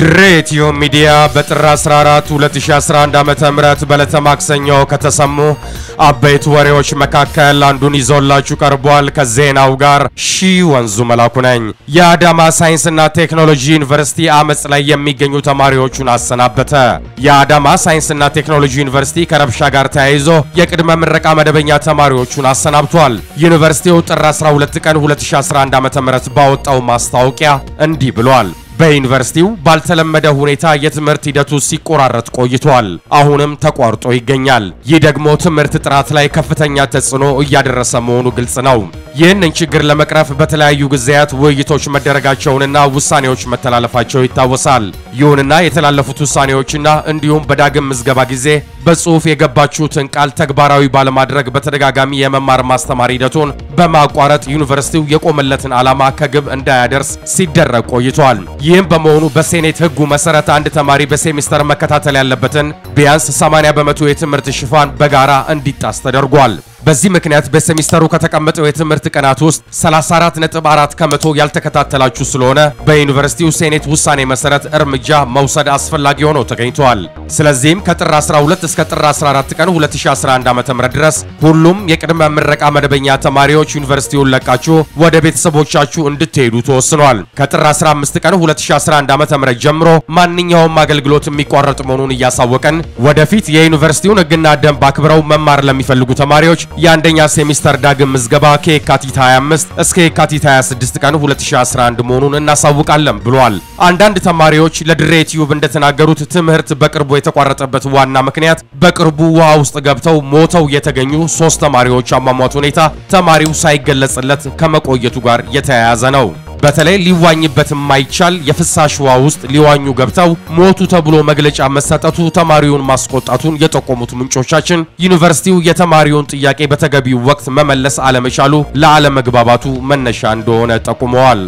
ድሬትዮ ሚዲያ በጥር 14 2011 ዓ.ም በዕለተ ማክሰኞ ከተሰሙ አበይት ወሬዎች መካከል አንዱን ይዞላችሁ ቀርቧል። ከዜናው ጋር ሺ ወንዙ መላኩ ነኝ። የአዳማ ሳይንስና ቴክኖሎጂ ዩኒቨርሲቲ አመፅ ላይ የሚገኙ ተማሪዎቹን አሰናበተ። የአዳማ ሳይንስና ቴክኖሎጂ ዩኒቨርሲቲ ከረብሻ ጋር ተያይዞ የቅድመ ምረቃ መደበኛ ተማሪዎቹን አሰናብቷል። ዩኒቨርሲቲው ጥር 12 ቀን 2011 ዓ.ም ባወጣው ማስታወቂያ እንዲህ ብሏል። በዩኒቨርሲቲው ባልተለመደ ሁኔታ የትምህርት ሂደቱ ሲቆራረጥ ቆይቷል። አሁንም ተቋርጦ ይገኛል። ይህ ደግሞ ትምህርት ጥራት ላይ ከፍተኛ ተጽዕኖ እያደረሰ መሆኑ ግልጽ ነው። ይህንን ችግር ለመቅረፍ በተለያዩ ጊዜያት ውይይቶች መደረጋቸውንና ውሳኔዎች መተላለፋቸው ይታወሳል። ይሁንና የተላለፉት ውሳኔዎችና እንዲሁም በዳግም ምዝገባ ጊዜ በጽሑፍ የገባችሁትን ቃል ተግባራዊ ባለማድረግ በተደጋጋሚ የመማር ማስተማር ሂደቱን በማቋረጥ ዩኒቨርሲቲው የቆመለትን ዓላማ ከግብ እንዳያደርስ ሲደረግ ቆይቷል። ይህም በመሆኑ በሴኔት ሕጉ መሰረት አንድ ተማሪ በሴሚስተር መከታተል ያለበትን ቢያንስ 80 በመቶ የትምህርት ሽፋን በጋራ እንዲጣስ ተደርጓል። በዚህ ምክንያት በሴሚስተሩ ከተቀመጠው የትምህርት ቀናት ውስጥ 34.4 ከመቶ ያልተከታተላችሁ ስለሆነ በዩኒቨርሲቲው ሴኔት ውሳኔ መሰረት እርምጃ መውሰድ አስፈላጊ ሆኖ ተገኝቷል። ስለዚህም ከጥር 12 እስከ ጥር 14 ቀን 2011 ዓ.ም ድረስ ሁሉም የቅድመ ምረቃ መደበኛ ተማሪዎች ዩኒቨርሲቲውን ለቃችሁ ወደ ቤተሰቦቻችሁ እንድትሄዱ ተወስኗል። ከጥር 15 ቀን 2011 ዓ.ም ጀምሮ ማንኛውም አገልግሎት የሚቋረጥ መሆኑን እያሳወቀን ወደፊት የዩኒቨርሲቲውን ሕግና ደንብ አክብረው መማር ለሚፈልጉ ተማሪዎች የአንደኛ ሴሚስተር ዳግም ምዝገባ ከየካቲት 25 እስከ የካቲት 26 ቀን 2011 መሆኑን እናሳውቃለን ብሏል። አንዳንድ ተማሪዎች ለድሬ ቲዩብ እንደተናገሩት ትምህርት በቅርቡ የተቋረጠበት ዋና ምክንያት በቅርቡ ውሃ ውስጥ ገብተው ሞተው የተገኙ ሶስት ተማሪዎች አሟሟት ሁኔታ ተማሪው ሳይገለጽለት ከመቆየቱ ጋር የተያያዘ ነው። በተለይ ሊዋኝበት የማይቻል የፍሳሽ ውሃ ውስጥ ሊዋኙ ገብተው ሞቱ ተብሎ መግለጫ መሰጠቱ ተማሪውን ማስቆጣቱን የጠቆሙት ምንጮቻችን ዩኒቨርሲቲው የተማሪውን ጥያቄ በተገቢው ወቅት መመለስ አለመቻሉ ለአለመግባባቱ መነሻ እንደሆነ ጠቁመዋል።